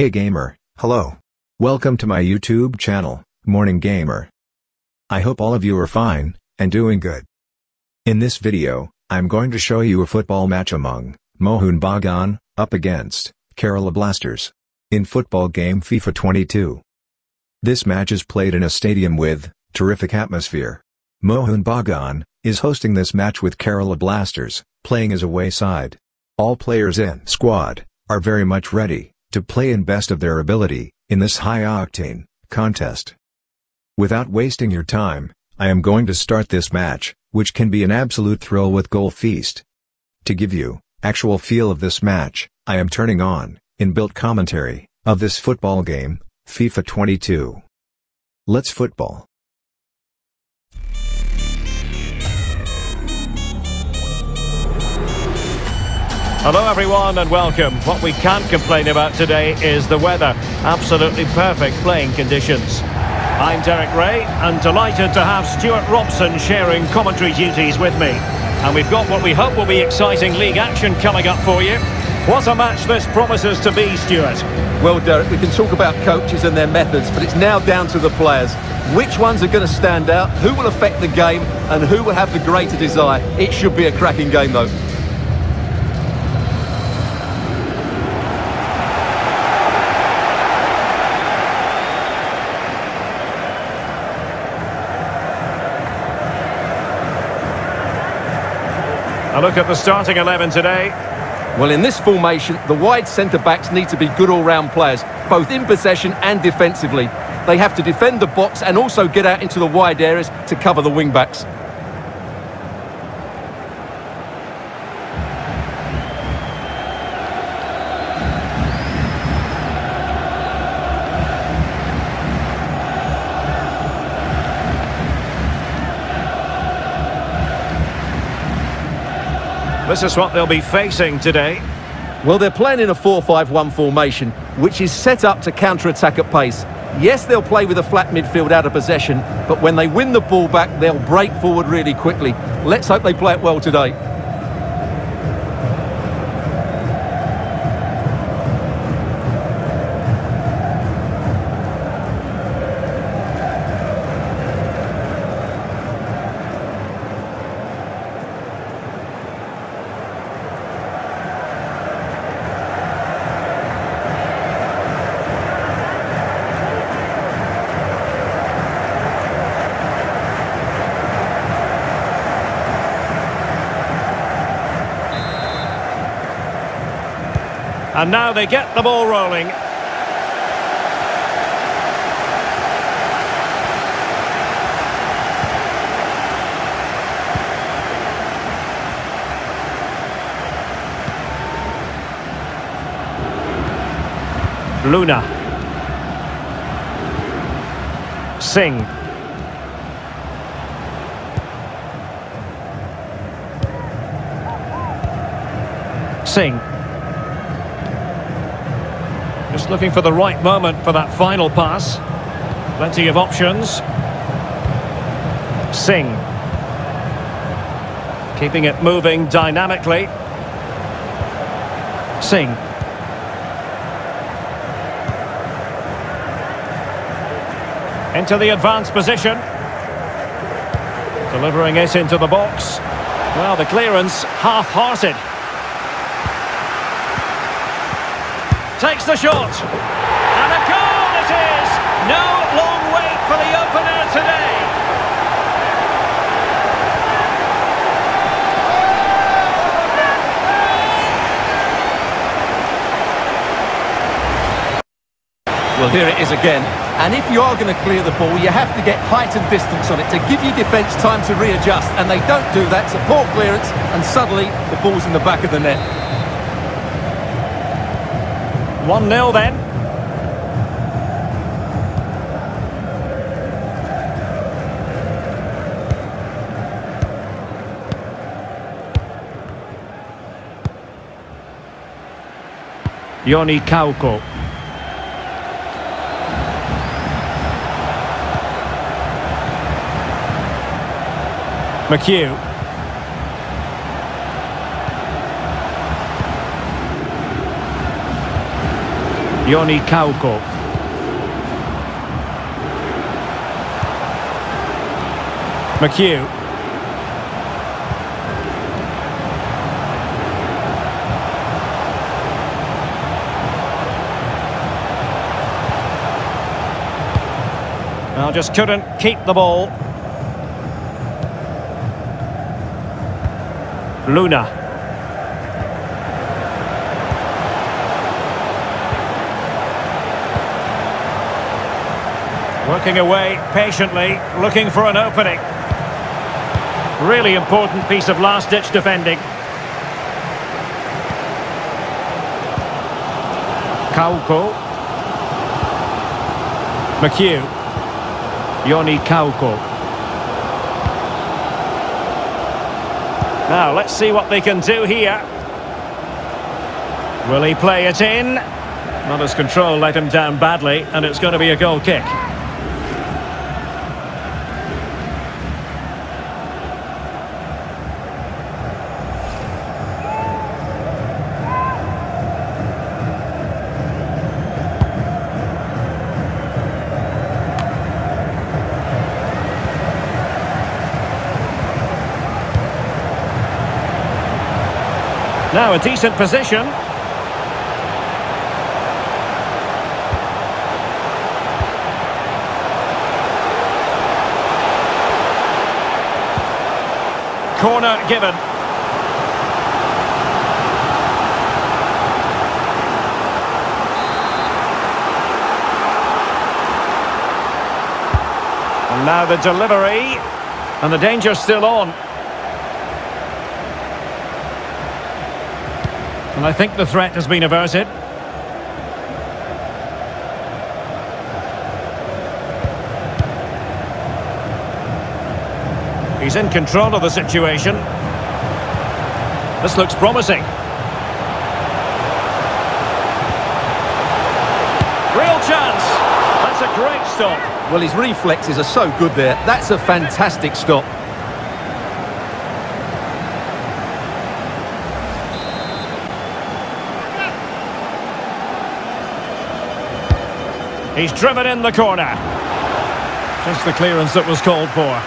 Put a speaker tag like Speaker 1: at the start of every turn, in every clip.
Speaker 1: Hey gamer, hello. Welcome to my YouTube channel, Morning Gamer. I hope all of you are fine, and doing good. In this video, I'm going to show you a football match among, Mohun Bagan, up against, Kerala Blasters. In football game FIFA 22. This match is played in a stadium with, terrific atmosphere. Mohun Bagan, is hosting this match with Kerala Blasters, playing as away side. All players in squad, are very much ready, to play in best of their ability, in this high-octane, contest. Without wasting your time, I am going to start this match, which can be an absolute thrill with goal feast. To give you, actual feel of this match, I am turning on, inbuilt commentary, of this football game, FIFA 22. Let's football.
Speaker 2: Hello everyone and welcome. What we can't complain about today is the weather. Absolutely perfect playing conditions. I'm Derek Ray and delighted to have Stuart Robson sharing commentary duties with me. And we've got what we hope will be exciting league action coming up for you. What a match this promises to be, Stuart.
Speaker 3: Well, Derek, we can talk about coaches and their methods, but it's now down to the players. Which ones are going to stand out, who will affect the game, and who will have the greater desire? It should be a cracking game, though.
Speaker 2: Look at the starting 11 today.
Speaker 3: Well, in this formation, the wide centre-backs need to be good all-round players, both in possession and defensively. They have to defend the box and also get out into the wide areas to cover the wing-backs.
Speaker 2: This is what they'll be facing today.
Speaker 3: Well, they're playing in a 4-5-1 formation, which is set up to counter-attack at pace. Yes, they'll play with a flat midfield out of possession, but when they win the ball back, they'll break forward really quickly. Let's hope they play it well today.
Speaker 2: And now they get the ball rolling. Luna. Singh. Singh. Just looking for the right moment for that final pass. Plenty of options. Singh. Keeping it moving dynamically. Singh. Into the advanced position. Delivering it into the box. Well, the clearance half-hearted. Takes the shot. And a goal it is! No long wait for the opener today.
Speaker 3: Well, here it is again. And if you are going to clear the ball, you have to get height and distance on it to give your defence time to readjust. And they don't do that. It's a poor clearance, and suddenly the ball's in the back of the net.
Speaker 2: 1-0 then. Joni Kauko. McHugh. Joni Kauko. McHugh. Well, just couldn't keep the ball. Luna. Working away patiently, looking for an opening. Really important piece of last-ditch defending. Kauko. McHugh. Joni Kauko. Now, let's see what they can do here. Will he play it in? Not his control let him down badly, and it's going to be a goal kick. Now a decent position. Corner given. And now the delivery. And the danger still on. And I think the threat has been averted. He's in control of the situation. This looks promising. Real chance. That's a great stop.
Speaker 3: Well, his reflexes are so good there. That's a fantastic stop.
Speaker 2: He's driven in the corner. Just the clearance that was called for.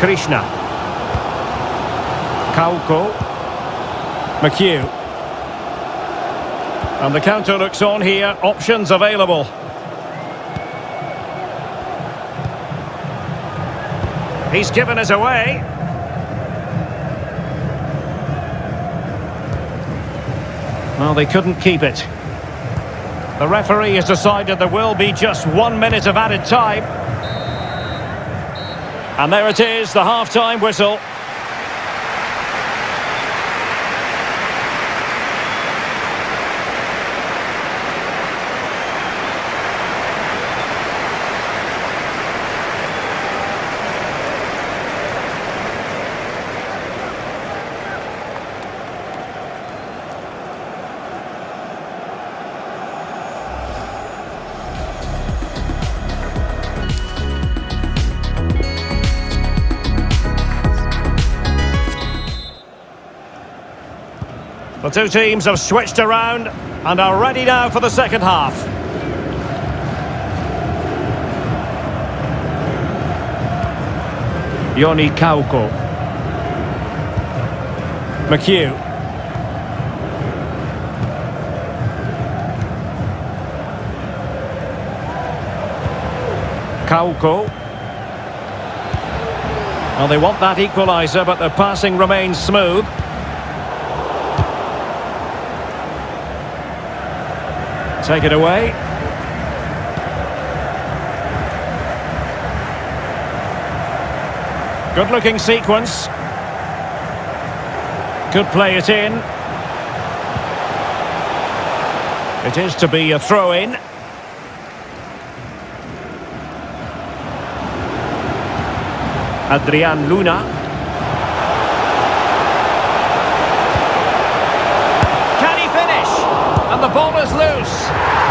Speaker 2: Krishna. Kauko. McHugh. And the counter looks on here. Options available. He's given us away. Well, they couldn't keep it. The referee has decided there will be just one minute of added time. And there it is, the half-time whistle. Two teams have switched around and are ready now for the second half. Joni Kauko. McHugh. Kauko. Well, they want that equaliser, but the passing remains smooth. Take it away. Good looking sequence. Could play it in. It is to be a throw in. Adrian Luna. Can he finish? And the ball is loose.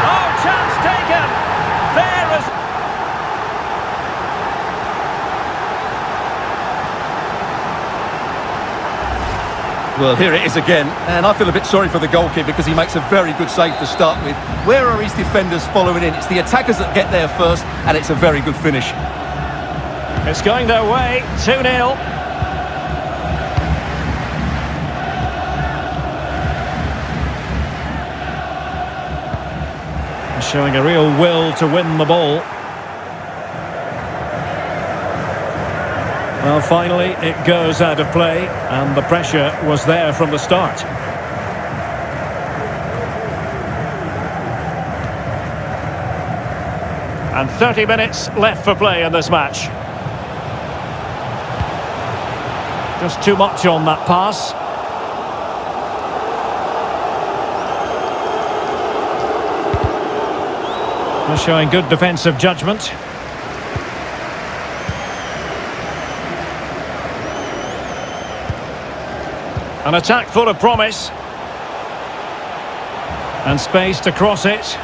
Speaker 2: Oh, chance taken. There is...
Speaker 3: Well, here it is again, and I feel a bit sorry for the goalkeeper because he makes a very good save to start with. Where are his defenders following in? It's the attackers that get there first, and it's a very good finish.
Speaker 2: It's going their way, 2-0. Showing a real will to win the ball. Well, finally, it goes out of play, and the pressure was there from the start. And 30 minutes left for play in this match. Just too much on that pass. Showing good defensive judgment. An attack full of promise. And space to cross it.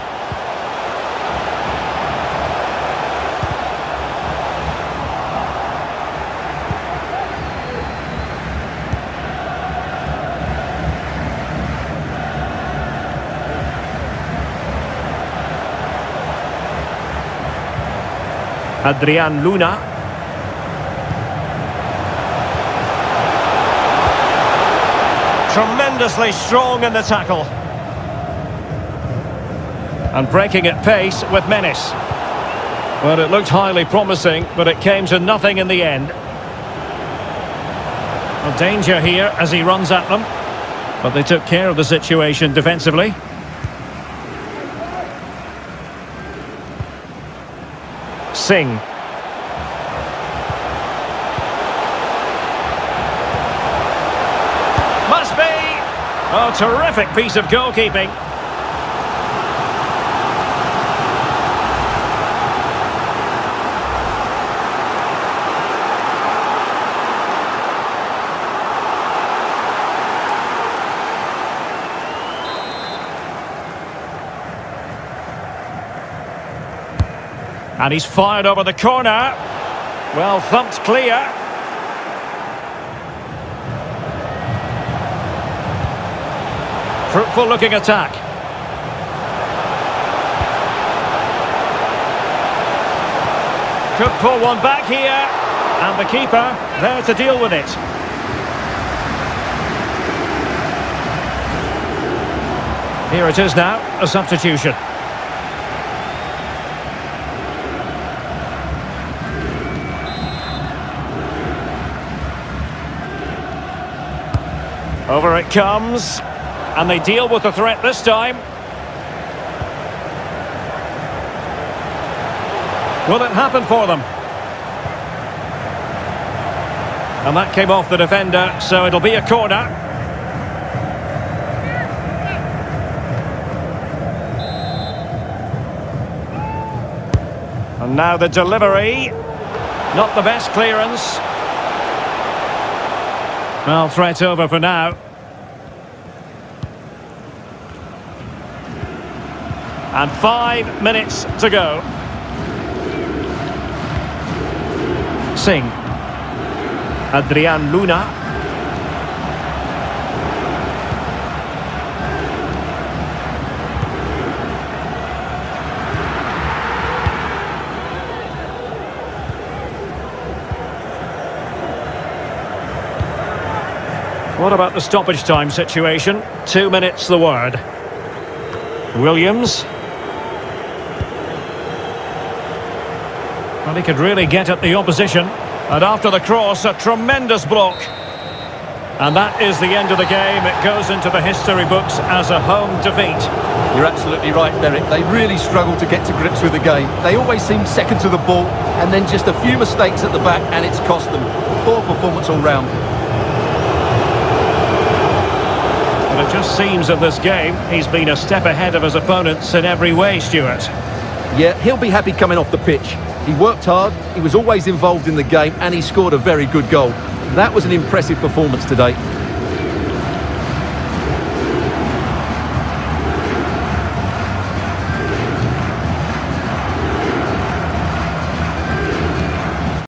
Speaker 2: Adrian Luna. Tremendously strong in the tackle. And breaking at pace with menace. Well, it looked highly promising, but it came to nothing in the end. A danger here as he runs at them. But they took care of the situation defensively. Singh. Must be! Oh, terrific piece of goalkeeping. And he's fired over the corner. Well, thumped clear. Fruitful looking attack. Could pull one back here. And the keeper there to deal with it. Here it is now, a substitution. Over it comes. And they deal with the threat this time. Will it happen for them? And that came off the defender, so it'll be a corner. And now the delivery. Not the best clearance. Well, threat over for now. And five minutes to go. Singh. Adrian Luna. What about the stoppage time situation? Two minutes the word. Williams. Well, he could really get at the opposition. And after the cross, a tremendous block. And that is the end of the game. It goes into the history books as a home defeat.
Speaker 3: You're absolutely right, Derek. They really struggle to get to grips with the game. They always seem second to the ball, and then just a few mistakes at the back, and it's cost them. Poor performance all round.
Speaker 2: But it just seems in this game, he's been a step ahead of his opponents in every way, Stuart.
Speaker 3: Yeah, he'll be happy coming off the pitch. He worked hard, he was always involved in the game, and he scored a very good goal. That was an impressive performance today.